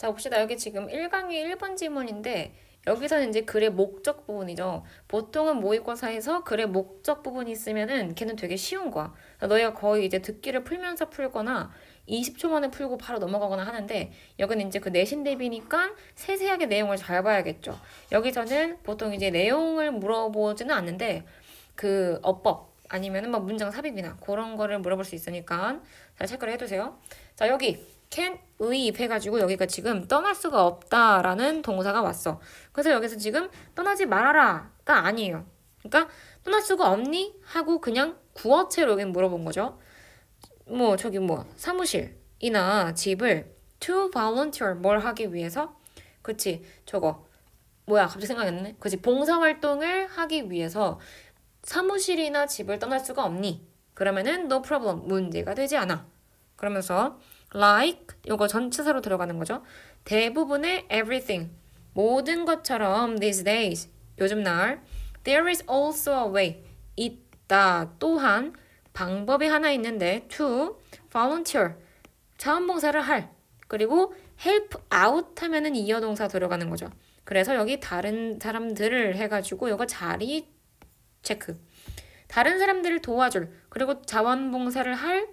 자, 봅시다. 여기 지금 1강의 1번 지문인데 여기서는 이제 글의 목적 부분이죠. 보통은 모의고사에서 글의 목적 부분이 있으면은 걔는 되게 쉬운 거야. 너희가 거의 이제 듣기를 풀면서 풀거나 20초 만에 풀고 바로 넘어가거나 하는데 여기는 이제 그 내신 대비니까 세세하게 내용을 잘 봐야겠죠. 여기서는 보통 이제 내용을 물어보지는 않는데 그 어법 아니면은 뭐 문장 삽입이나 그런 거를 물어볼 수 있으니까 잘 체크를 해두세요. 자 여기 can leave 해가지고 여기가 지금 떠날 수가 없다라는 동사가 왔어. 그래서 여기서 지금 떠나지 말아라가 아니에요. 그러니까 떠날 수가 없니? 하고 그냥 구어체로 여기 물어본 거죠. 뭐 저기 뭐 사무실이나 집을 to volunteer 뭘 하기 위해서 그치 저거 뭐야 갑자기 생각났네 그치 봉사활동을 하기 위해서 사무실이나 집을 떠날 수가 없니 그러면은 no problem 문제가 되지 않아 그러면서 like 요거 전치사로 들어가는 거죠 대부분의 everything 모든 것처럼 these days 요즘 날 there is also a way 있다 또한 방법이 하나 있는데 to volunteer 자원봉사를 할 그리고 help out 하면은 이어동사 들어가는 거죠. 그래서 여기 다른 사람들을 해가지고 이거 자리 체크. 다른 사람들을 도와줄 그리고 자원봉사를 할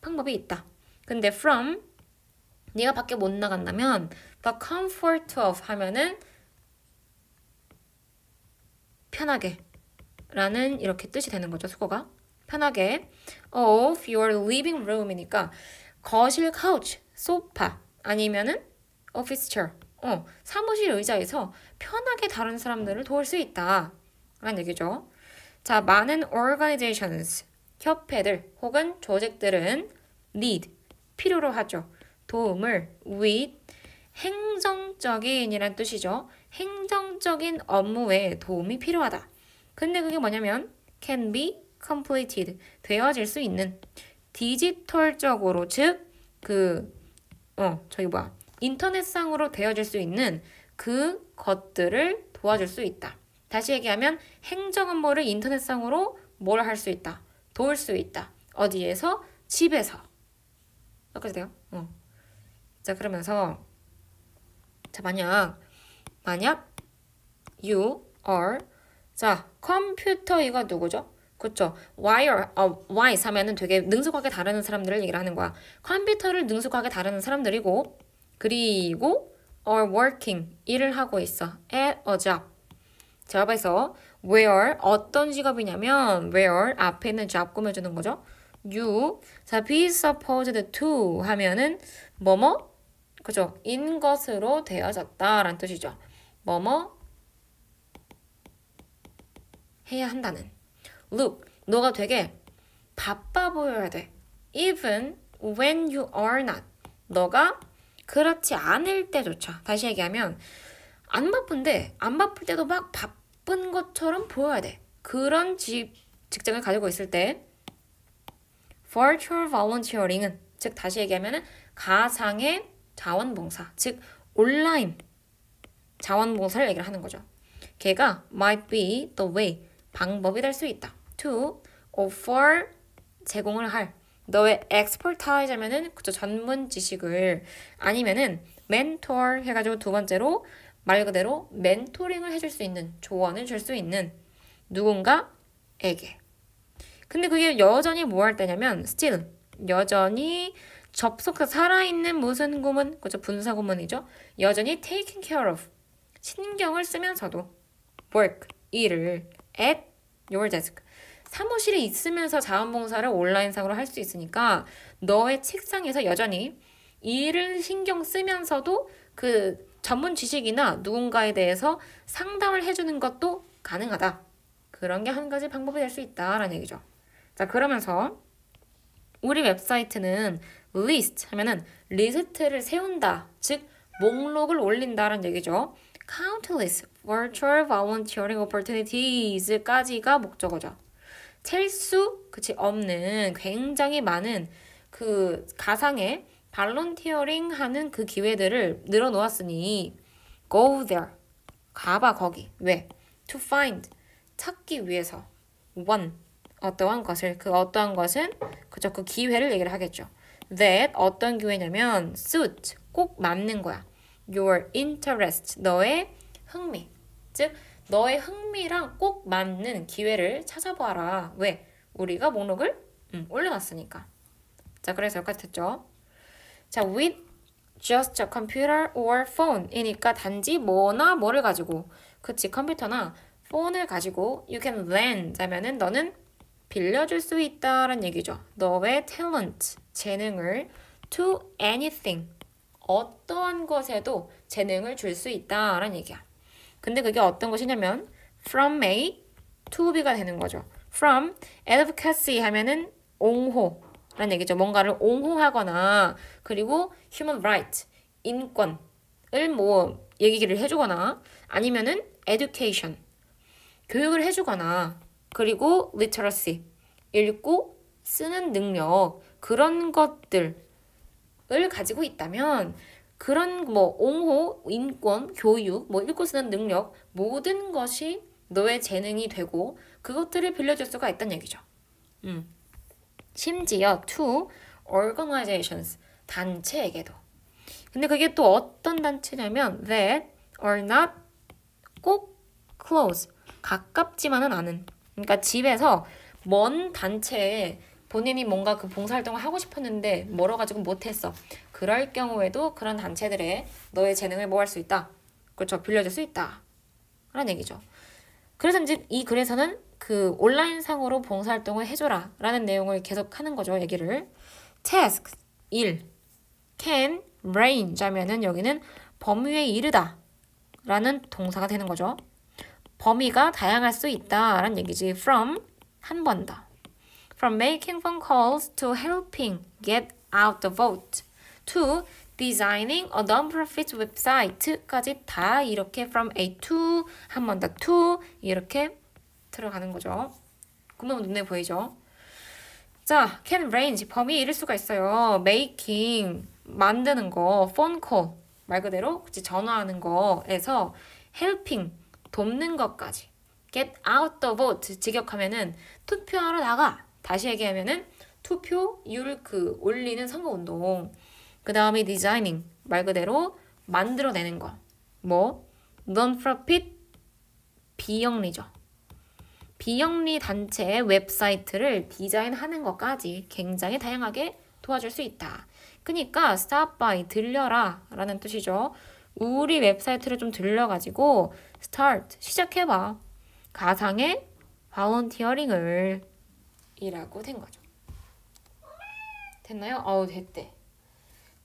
방법이 있다. 근데 from 네가 밖에 못 나간다면 the comfort of 하면은 편하게 라는 이렇게 뜻이 되는 거죠. 수거가. 편하게 of your living room이니까 거실 카우치, 소파 아니면은 office chair, 어, 사무실 의자에서 편하게 다른 사람들을 도울 수 있다. 라는 얘기죠. 자, 많은 organizations, 협회들 혹은 조직들은 need, 필요로 하죠. 도움을 with 행정적인이란 뜻이죠. 행정적인 업무에 도움이 필요하다. 근데 그게 뭐냐면 can be completed 되어질 수 있는 디지털적으로 즉그 어 저기 뭐야 인터넷상으로 되어질 수 있는 그 것들을 도와줄 수 있다. 다시 얘기하면 행정 업무를 인터넷상으로 뭘 할 수 있다. 도울 수 있다. 어디에서? 집에서. 여기까지 돼요? 어. 자 그러면서 자 만약 만약 you are 자 컴퓨터 이거 누구죠? 그쵸. wire, 어, why 하면은 되게 능숙하게 다루는 사람들을 얘기를 하는 거야. 컴퓨터를 능숙하게 다루는 사람들이고, 그리고 are working, 일을 하고 있어. at a job. 잡에서 where, 어떤 직업이냐면 where 앞에 있는 job 꾸며주는 거죠. You, 자, be supposed to 하면은 뭐뭐? 그죠. 인 것으로 되어졌다 라는 뜻이죠. 뭐뭐 해야 한다는. Look, 너가 되게 바빠 보여야 돼. Even when you are not. 너가 그렇지 않을 때조차. 다시 얘기하면 안 바쁜데 안 바쁠 때도 막 바쁜 것처럼 보여야 돼. 그런 직, 직장을 가지고 있을 때 virtual volunteering은 즉 다시 얘기하면 가상의 자원봉사, 즉 온라인 자원봉사를 얘기를 하는 거죠. 걔가 might be the way 방법이 될 수 있다. to offer 제공을 할 너의 expertise 하면은 그쵸 전문 지식을 아니면은 mentor 해가지고 두 번째로 말 그대로 멘토링을 해줄 수 있는 조언을 줄 수 있는 누군가에게 근데 그게 여전히 뭐 할 때냐면 still 여전히 접속 살아있는 무슨 구문? 그죠? 분사 구문이죠. 여전히 taking care of. 신경을 쓰면서도. work. 일을. at your desk. 사무실에 있으면서 자원봉사를 온라인상으로 할 수 있으니까 너의 책상에서 여전히 일을 신경 쓰면서도 그 전문 지식이나 누군가에 대해서 상담을 해주는 것도 가능하다. 그런 게 한 가지 방법이 될 수 있다라는 얘기죠. 자, 그러면서 우리 웹사이트는 list 하면은 리스트를 세운다. 즉, 목록을 올린다라는 얘기죠. countless virtual volunteering opportunities까지가 목적어죠. 셀 수 그치 없는 굉장히 많은 그 가상의 volunteering 하는 그 기회들을 늘어놓았으니 go there 가봐 거기 왜 to find 찾기 위해서 one 어떠한 것을 그 어떠한 것은 그저 그 기회를 얘기를 하겠죠 that 어떤 기회냐면 suit 꼭 맞는 거야 your interest, 너의 흥미. 즉, 너의 흥미랑 꼭 맞는 기회를 찾아봐라. 왜? 우리가 목록을 음, 올려놨으니까. 자, 그래서 여기까지 됐죠? 자, with just a computer or phone 이니까 단지 뭐나 뭐를 가지고 그치 컴퓨터나 폰을 가지고 you can lend 하면은 너는 빌려줄 수 있다는 얘기죠. 너의 talent, 재능을 to anything 어떠한 것에도 재능을 줄 수 있다라는 얘기야. 근데 그게 어떤 것이냐면 from A to B가 되는 거죠. from advocacy 하면은 옹호라는 얘기죠. 뭔가를 옹호하거나 그리고 human right 인권을 뭐 얘기를 해주거나 아니면은 education 교육을 해주거나 그리고 literacy 읽고 쓰는 능력 그런 것들을 가지고 있다면 그런 뭐 옹호, 인권, 교육, 뭐 읽고 쓰는 능력 모든 것이 너의 재능이 되고 그것들을 빌려줄 수가 있다는 얘기죠. 음. 심지어 to organizations 단체에게도. 근데 그게 또 어떤 단체냐면 that are not 꼭 close 가깝지만은 않은. 그러니까 집에서 먼 단체에 본인이 뭔가 그 봉사활동을 하고 싶었는데 멀어가지고 못했어. 그럴 경우에도 그런 단체들에 너의 재능을 뭐할수 있다. 그렇죠. 빌려줄 수 있다. 라는 얘기죠. 그래서 이제 이 글에서는 그 온라인상으로 봉사활동을 해줘라 라는 내용을 계속 하는 거죠. 얘기를. task, 일. can, range 하면은 여기는 범위에 이르다 라는 동사가 되는 거죠. 범위가 다양할 수 있다 라는 얘기지. from 한 번 더. From making phone calls to helping get out the vote to designing a non-profit website까지 다 이렇게 from A to 한 번 더 to 이렇게 들어가는 거죠. 그러면 눈에 보이죠? 자, can range 범위 이를 수가 있어요. making 만드는 거, phone call 말 그대로 전화하는 거에서 helping 돕는 것까지 get out the vote 직역하면은 투표하러 나가 다시 얘기하면은 투표율 그 올리는 선거 운동. 그 다음에 디자이닝 말 그대로 만들어내는 거. 뭐 non-profit 비영리죠. 비영리 단체의 웹사이트를 디자인하는 것까지 굉장히 다양하게 도와줄 수 있다. 그러니까 stop by 들려라 라는 뜻이죠. 우리 웹사이트를 좀 들려가지고 start 시작해봐. 가상의 volunteering을 이라고 된 거죠. 됐나요? 어우 됐대.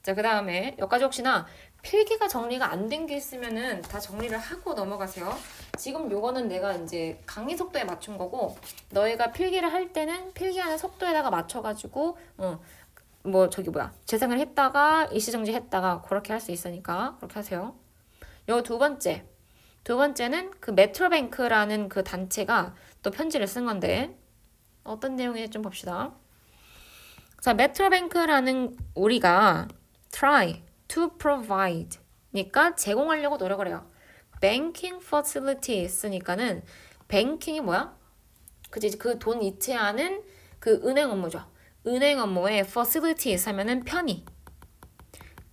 자, 그 다음에 여기까지 혹시나 필기가 정리가 안 된 게 있으면은 다 정리를 하고 넘어가세요. 지금 요거는 내가 이제 강의 속도에 맞춘 거고 너희가 필기를 할 때는 필기하는 속도에다가 맞춰가지고 어, 뭐 저기 뭐야 재생을 했다가 일시정지 했다가 그렇게 할 수 있으니까 그렇게 하세요. 요 두 번째 두 번째는 그 메트로뱅크라는 그 단체가 또 편지를 쓴 건데 어떤 내용인지 좀 봅시다. 자, Metrobank라는 우리가 try to provide 니까 제공하려고 노력을 해요. banking facilities니까는 banking이 뭐야? 그지 그 돈 이체하는 그 은행 업무죠. 은행 업무에 facilities 하면은 편의.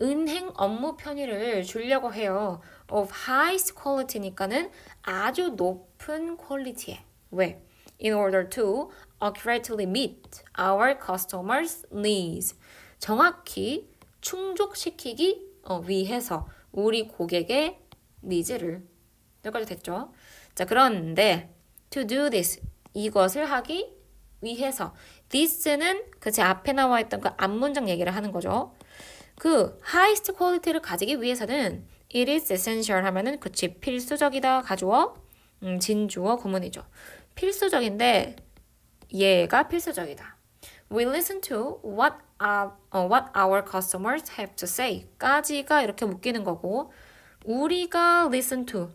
은행 업무 편의를 주려고 해요. of highest quality니까는 아주 높은 quality에. 왜? In order to accurately meet our customers' needs. 정확히 충족시키기 위해서 우리 고객의 needs를 여기까지 됐죠? 자 그런데 to do this 이것을 하기 위해서 this는 그 제 앞에 나와 있던 그 앞문장 얘기를 하는 거죠. 그 highest quality를 가지기 위해서는 it is essential 하면은 그치 필수적이다 가주어 음, 진주어 구문이죠. 필수적인데 얘가 필수적이다. We listen to what our, uh, what our customers have to say. 까지가 이렇게 묶이는 거고 우리가 listen to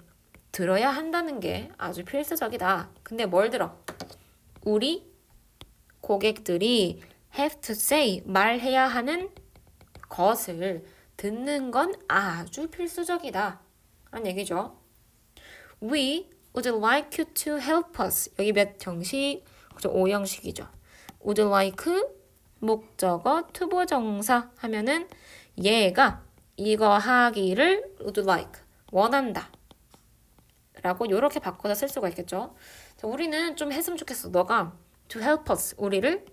들어야 한다는 게 아주 필수적이다. 근데 뭘 들어? 우리 고객들이 have to say 말해야 하는 것을 듣는 건 아주 필수적이다. 라는 얘기죠. We would like you to help us. 여기 몇 형식? 그죠? 5형식이죠. would like 목적어 투부정사 하면은 얘가 이거 하기를 would like 원한다 라고 이렇게 바꿔서 쓸 수가 있겠죠. 자, 우리는 좀 했으면 좋겠어. 너가 to help us 우리를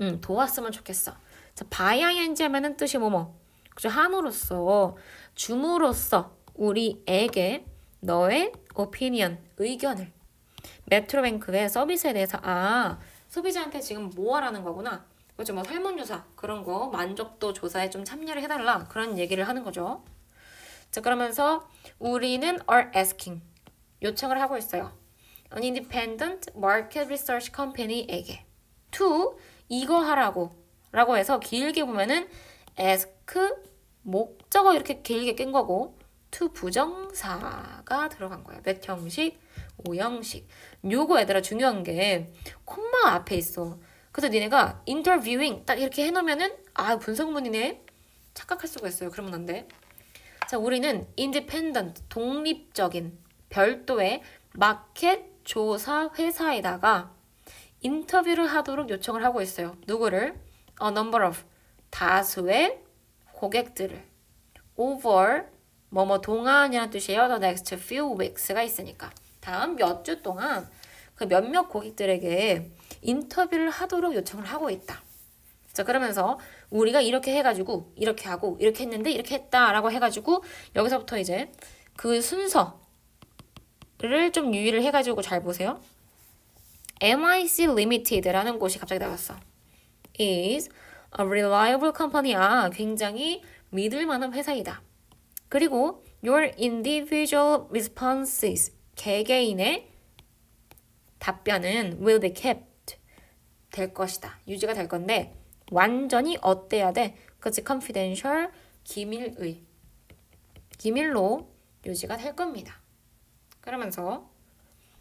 음, 도왔으면 좋겠어. 자, by ing 하면은 뜻이 뭐뭐 그죠? 함으로써 줌으로써 우리에게 너의 opinion 의견을 메트로뱅크의 서비스에 대해서 아 소비자한테 지금 뭐 하라는 거구나. 그죠? 뭐 설문조사 그런 거 만족도 조사에 좀 참여를 해달라 그런 얘기를 하는 거죠. 자 그러면서 우리는 are asking 요청을 하고 있어요. An independent market research company에게 to 이거 하라고 라고 해서 길게 보면은 ask 목적어 이렇게 길게 낀 거고 to 부정사가 들어간 거예요. 몇 형식, 오형식. 요거 얘들아 중요한 게 콤마 앞에 있어. 그래서 니네가 interviewing 딱 이렇게 해놓으면은 아 분석문이네 착각할 수가 있어요. 그러면 안 돼. 자 우리는 independent 독립적인 별도의 마켓 조사 회사에다가 인터뷰를 하도록 요청을 하고 있어요. 누구를? A number of 다수의 고객들을 over 뭐뭐 동안이라는 뜻이에요. The next few weeks가 있으니까 다음 몇 주 동안 그 몇몇 고객들에게 인터뷰를 하도록 요청을 하고 있다. 자 그러면서 우리가 이렇게 해가지고 이렇게 하고 이렇게 했는데 이렇게 했다라고 해가지고 여기서부터 이제 그 순서 를좀 유의를 해가지고 잘 보세요. MIC Limited라는 곳이 갑자기 나왔어. is a reliable company. 아, 굉장히 믿을 만한 회사이다. 그리고 your individual responses. 개개인의 답변은 will be kept. 될 것이다. 유지가 될 건데 완전히 어때야 돼? 그치 confidential 기밀의 기밀로 유지가 될 겁니다. 그러면서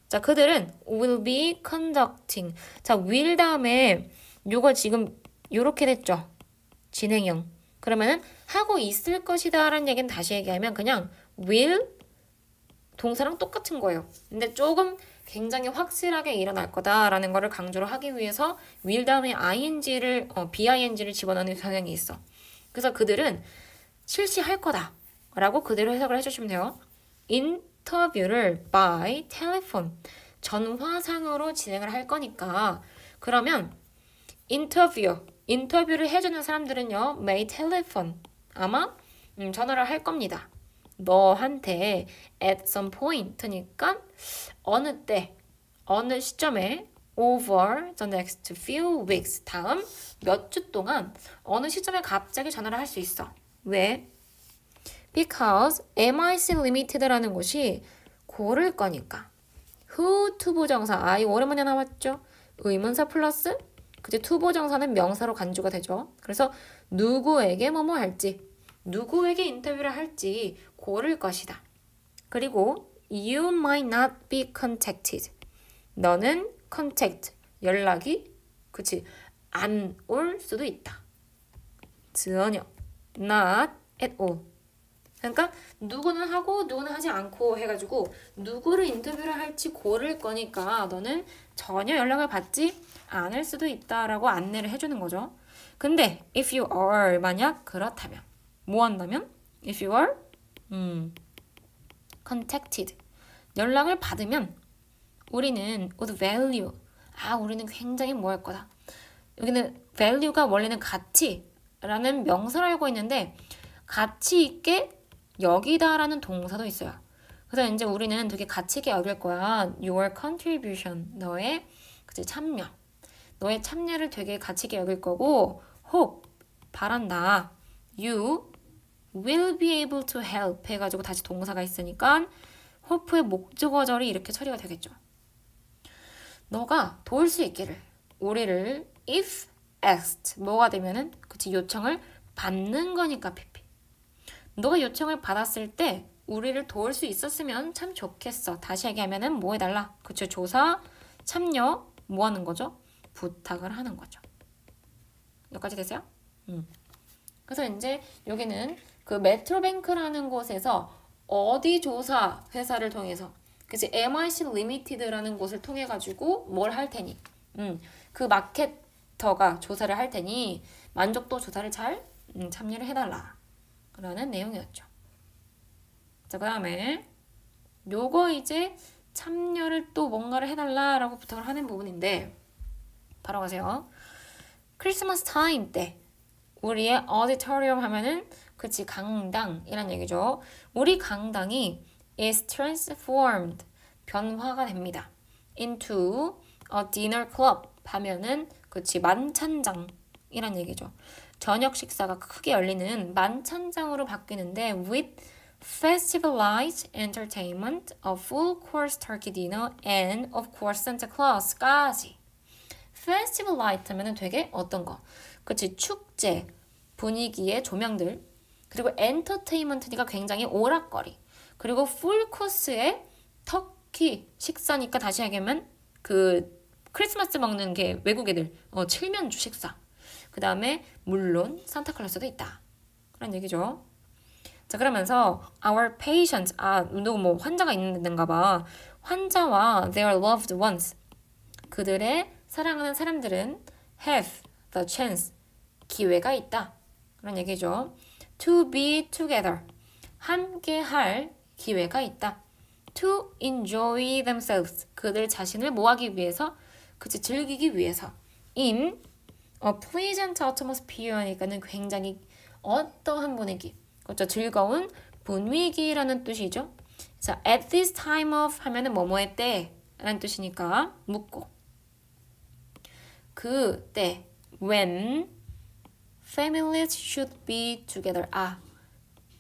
자 그들은 will be conducting 자 will 다음에 요거 지금 요렇게 됐죠. 진행형. 그러면은 하고 있을 것이다 라는 얘기는 다시 얘기하면 그냥 will 동사랑 똑같은 거예요. 근데 조금 굉장히 확실하게 일어날 거다라는 거를 강조를 하기 위해서 will 다음에 ing를 어, bing를 집어넣는 경향이 있어. 그래서 그들은 실시할 거다 라고 그대로 해석을 해주시면 돼요. 인터뷰를 by telephone 전화상으로 진행을 할 거니까 그러면 인터뷰 인터뷰를 해주는 사람들은요 may telephone 아마 음, 전화를 할 겁니다. 너한테 at some point니까 어느 때 어느 시점에 over the next few weeks 다음 몇 주 동안 어느 시점에 갑자기 전화를 할 수 있어. 왜? Because MIC Limited라는 곳이 고를 거니까. who 투부정사 아 이거 오랜만에 나왔죠? 의문사 플러스 그제 투부정사는 명사로 간주가 되죠. 그래서 누구에게 뭐뭐 할지 누구에게 인터뷰를 할지 고를 것이다. 그리고 you might not be contacted. 너는 contact 연락이 그치 안 올 수도 있다. 전혀 not at all. 그러니까 누구는 하고 누구는 하지 않고 해가지고 누구를 인터뷰를 할지 고를 거니까 너는 전혀 연락을 받지 않을 수도 있다라고 안내를 해주는 거죠. 근데 if you are 만약 그렇다면 뭐 한다면 if you are 음, contacted 연락을 받으면 우리는 would value 아 우리는 굉장히 뭐 할 거다. 여기는 value가 원래는 가치라는 명사를 알고 있는데 가치 있게 여기다라는 동사도 있어요. 그래서 이제 우리는 되게 가치 있게 여길 거야. Your contribution, 너의 그치, 참여. 너의 참여를 되게 가치 있게 여길 거고 hope, 바란다. You will be able to help 해가지고 다시 동사가 있으니까 hope의 목적어절이 이렇게 처리가 되겠죠. 너가 도울 수 있기를 우리를 if asked 뭐가 되면은 그치 요청을 받는 거니까 PP. 너가 요청을 받았을 때 우리를 도울 수 있었으면 참 좋겠어. 다시 얘기하면은 뭐 해달라? 그쵸? 조사, 참여, 뭐 하는 거죠? 부탁을 하는 거죠. 여기까지 됐어요? 음. 그래서 이제 여기는 그 Metrobank라는 곳에서 어디 조사 회사를 통해서 그치 MIC Limited라는 곳을 통해 가지고 뭘 할 테니 음, 그 마케터가 조사를 할 테니 만족도 조사를 잘 음, 참여를 해달라 라는 내용이었죠. 자, 그 다음에 요거 이제 참여를 또 뭔가를 해달라라고 부탁을 하는 부분인데 바로 가세요. 크리스마스 타임 때 우리의 auditorium 하면은 그치 강당이란 얘기죠. 우리 강당이 is transformed 변화가 됩니다. into a dinner club 하면은 그치 만찬장이란 얘기죠. 저녁 식사가 크게 열리는 만찬장으로 바뀌는데 with festivalized entertainment, a full course turkey dinner, and of course Santa Claus까지. festivalized 하면은 되게 어떤 거? 그치 축제 분위기의 조명들 그리고 엔터테인먼트니까 굉장히 오락거리 그리고 풀 코스의 터키 식사니까 다시 하면 그 크리스마스 먹는 게 외국 애들 어, 칠면조 식사 그 다음에 물론 산타클로스도 있다. 그런 얘기죠. 자 그러면서 our patients 아 누구 뭐 환자가 있는가 봐. 환자와 their loved ones 그들의 사랑하는 사람들은 have the chance 기회가 있다. 그런 얘기죠. to be together 함께 할 기회가 있다. to enjoy themselves 그들 자신을 뭐 하기 위해서 그치 즐기기 위해서. in a pleasant atmosphere니까는 굉장히 어떠한 분위기 그렇죠? 즐거운 분위기라는 뜻이죠. 자 at this time of 하면은 뭐뭐의 때라는 뜻이니까 묻고. 그때 when families should be together. 아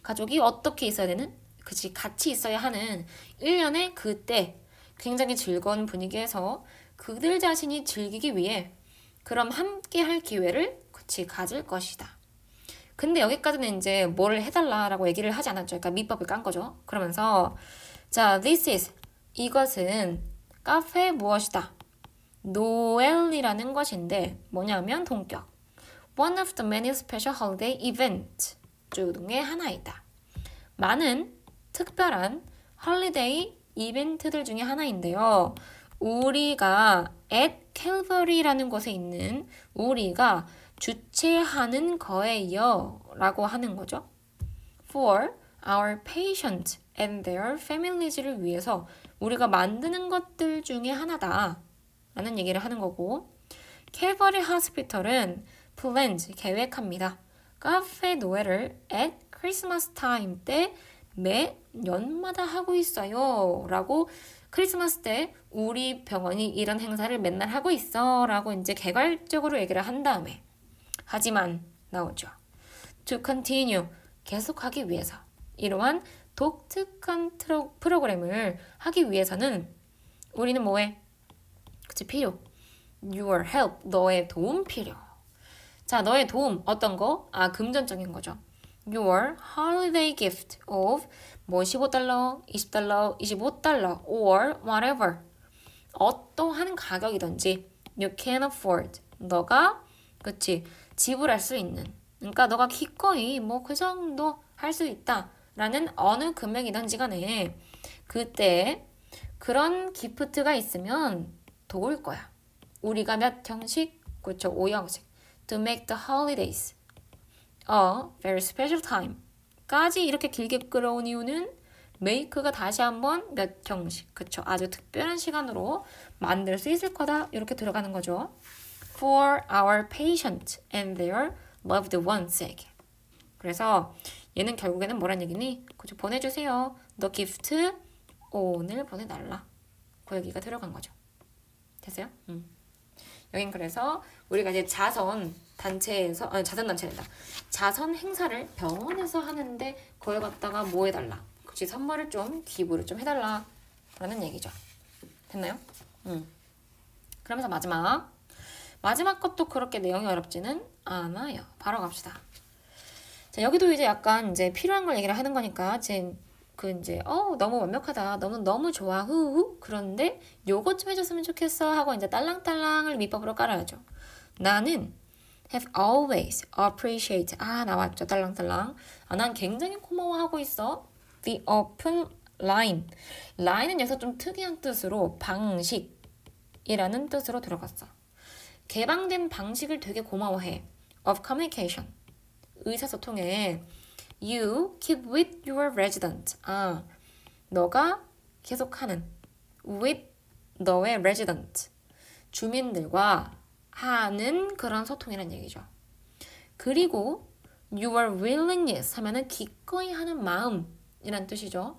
가족이 어떻게 있어야 되는? 그치 같이 있어야 하는 1년의 그때. 굉장히 즐거운 분위기에서 그들 자신이 즐기기 위해 그럼 함께 할 기회를 그치 가질 것이다. 근데 여기까지는 이제 뭐를 해달라라고 얘기를 하지 않았죠. 그러니까 밑밥을 깐 거죠. 그러면서 자, this is 이것은 카페 무엇이다. 노엘이라는 것인데 뭐냐면 동격. One of the many special holiday events 중의 하나이다. 많은 특별한 헐리데이 이벤트들 중에 하나인데요. 우리가 at Calvary라는 곳에 있는 우리가 주최하는 거예요 라고 하는 거죠. For our patients and their families를 위해서 우리가 만드는 것들 중에 하나다 라는 얘기를 하는 거고 Calvary Hospital은 plans 계획합니다. Cafe Noel을 at Christmas time 때 매년마다 하고 있어요. 라고 크리스마스 때 우리 병원이 이런 행사를 맨날 하고 있어. 라고 이제 개괄적으로 얘기를 한 다음에 하지만 나오죠. to continue 계속하기 위해서 이러한 독특한 트로, 프로그램을 하기 위해서는 우리는 뭐해? 그치 필요. Your help 너의 도움 필요. 자 너의 도움 어떤 거? 아 금전적인 거죠. Your holiday gift of 뭐 15달러, 20달러, 25달러 or whatever. 어떠한 가격이든지 you can afford. 너가 그치 지불할 수 있는. 그러니까 너가 기꺼이 뭐 그 정도 할 수 있다 라는 어느 금액이든지 간에 그때 그런 기프트가 있으면 도울 거야. 우리가 몇 형식? 그렇죠 5형식. To make the holidays a very special time 까지 이렇게 길게 끌어온 이유는 메이크가 다시 한번 몇 형식, 그쵸? 아주 특별한 시간으로 만들 수 있을 거다. 이렇게 들어가는 거죠. For our patient and their loved ones sake. 그래서 얘는 결국에는 뭐란 얘기니? 그죠? 보내주세요. 너 기프트 오늘 보내달라. 그 얘기가 들어간 거죠. 됐어요? 음. 여긴 그래서 우리가 이제 자선 단체에서 아니 자선 단체된다. 자선 행사를 병원에서 하는데 거기 갔다가 뭐 해달라. 그치 선물을 좀 기부를 좀 해달라. 라는 얘기죠. 됐나요? 음. 그러면서 마지막 마지막 것도 그렇게 내용이 어렵지는 않아요. 바로 갑시다. 자 여기도 이제 약간 이제 필요한 걸 얘기를 하는 거니까 제그 이제 어 너무 완벽하다 너무 너무 좋아 후후 그런데 요것 좀 해줬으면 좋겠어 하고 이제 딸랑딸랑을 밑밥으로 깔아야죠. 나는 have always appreciate 아 나왔죠 딸랑딸랑 아, 난 굉장히 고마워하고 있어 the open line line은 여기서 좀 특이한 뜻으로 방식이라는 뜻으로 들어갔어 개방된 방식을 되게 고마워해 of communication 의사소통에 You keep with your resident. 아, 너가 계속하는 with 너의 resident 주민들과 하는 그런 소통이란 얘기죠. 그리고 your willingness 하면은 기꺼이 하는 마음이란 뜻이죠.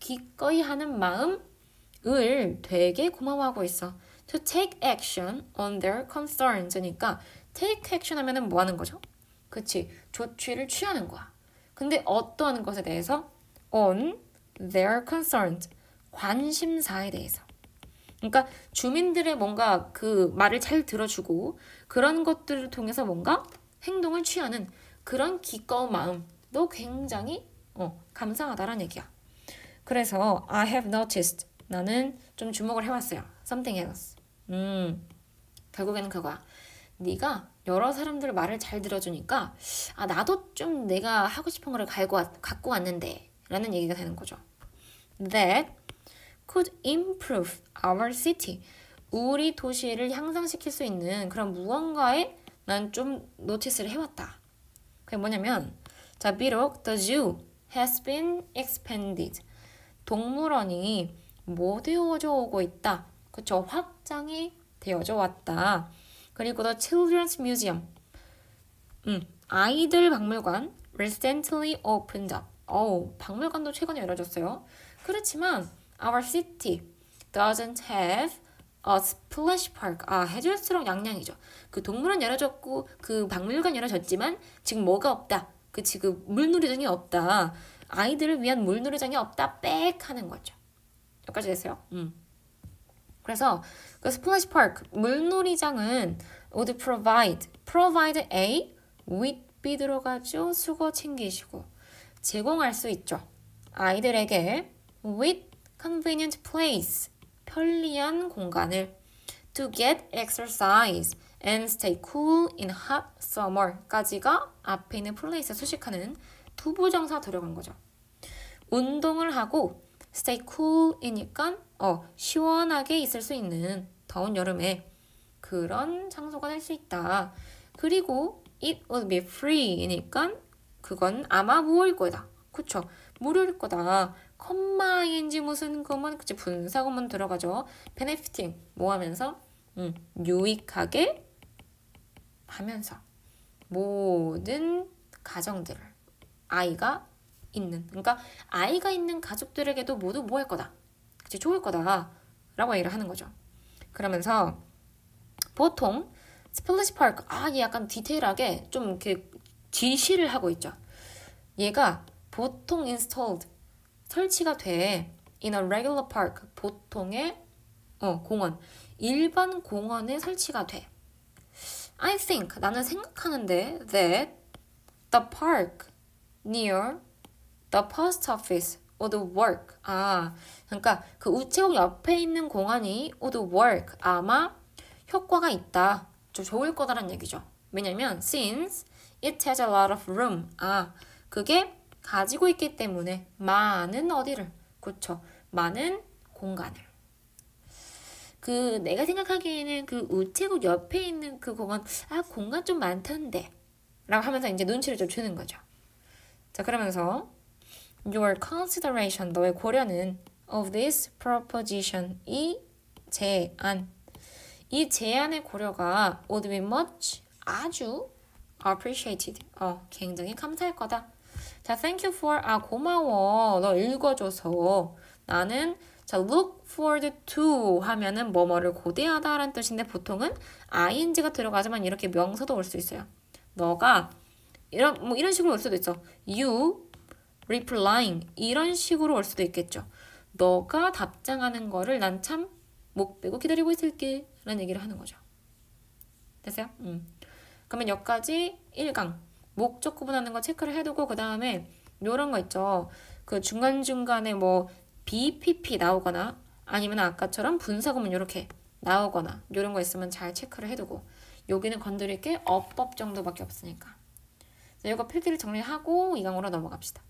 기꺼이 하는 마음을 되게 고마워하고 있어. To take action on their concerns. 그러니까 take action 하면은 뭐 하는 거죠? 그치. 조치를 취하는 거야. 근데 어떠한 것에 대해서? on their concerns. 관심사에 대해서. 그러니까 주민들의 뭔가 그 말을 잘 들어주고 그런 것들을 통해서 뭔가 행동을 취하는 그런 기꺼운 마음도 굉장히 어, 감사하다라는 얘기야. 그래서 I have noticed 나는 좀 주목을 해왔어요. Something else. 음, 결국에는 그거야. 네가 여러 사람들 말을 잘 들어주니까 아 나도 좀 내가 하고 싶은 거를 갈고 왔, 갖고 왔는데 라는 얘기가 되는 거죠. That could improve our city. 우리 도시를 향상시킬 수 있는 그런 무언가에 난 좀 노티스를 해왔다. 그게 뭐냐면 자 비록 the zoo has been expanded. 동물원이 뭐 되어져 오고 있다. 그쵸 확장이 되어져 왔다. 그리고 the children's museum. 음, 아이들 박물관 recently opened up. 어우, 박물관도 최근에 열어졌어요. 그렇지만 our city doesn't have a splash park. 아, 해줄수록 양양이죠. 그 동물원 열어졌고 그 박물관 열어졌지만 지금 뭐가 없다. 그 지금 물놀이장이 없다. 아이들을 위한 물놀이장이 없다. 빽 하는 거죠. 여기까지 됐어요. 음. 그래서 그 splash park 물놀이장은 would provide provide A with B 들어가죠. 숙어 챙기시고 제공할 수 있죠. 아이들에게 with convenient place 편리한 공간을 to get exercise and stay cool in hot summer까지가 앞에 있는 place에 수식하는 투부정사 들어간 거죠. 운동을 하고 stay cool이니까 어, 시원하게 있을 수 있는 더운 여름에 그런 장소가 될 수 있다. 그리고 it will be free이니까 그건 아마 무일 거다. 그쵸? 무료일 거다. 컴마 ing 무슨 거면 그치 분사 구문 들어가죠. benefiting 뭐 하면서 음, 유익하게 하면서 모든 가정들을 아이가 있는 그러니까 아이가 있는 가족들에게도 모두 뭐 할 거다. 그치 좋을 거다. 라고 얘기를 하는 거죠. 그러면서 보통 splash park 아, 얘 약간 디테일하게 좀 이렇게 지시를 하고 있죠. 얘가 보통 installed 설치가 돼 in a regular park 보통의 어, 공원 일반 공원에 설치가 돼. I think 나는 생각하는데 that the park near the post office would work. 아, 그러니까 그 우체국 옆에 있는 공원이 would work. 아마 효과가 있다. 좀 좋을 거다라는 얘기죠. 왜냐면 since it has a lot of room. 아, 그게 가지고 있기 때문에 많은 어디를 그쵸 많은 공간을. 그 내가 생각하기에는 그 우체국 옆에 있는 그 공간 아 공간 좀 많던데 라고 하면서 이제 눈치를 좀 주는 거죠. 자 그러면서 your consideration 너의 고려는 of this proposition 이 제안. 이 제안의 고려가 would be much 아주 appreciated. 어 굉장히 감사할 거다 자, thank you for 아 고마워. 너 읽어줘서 나는 자, look forward to 하면은 뭐뭐를 고대하다라는 뜻인데 보통은 ing가 들어가지만 이렇게 명사도 올 수 있어요. 너가 이런 뭐 이런 식으로 올 수도 있어. you replying 이런 식으로 올 수도 있겠죠. 너가 답장하는 거를 난 참 목 빼고 기다리고 있을게 라는 얘기를 하는 거죠. 됐어요? 음. 그러면 여기까지 1강 목적 구분하는 거 체크를 해두고 그 다음에 요런 거 있죠. 그 중간중간에 뭐 BPP 나오거나 아니면 아까처럼 분사구문 이렇게 나오거나 이런 거 있으면 잘 체크를 해두고 여기는 건드릴 게 어법 정도밖에 없으니까. 이거 필기를 정리하고 이 강으로 넘어갑시다.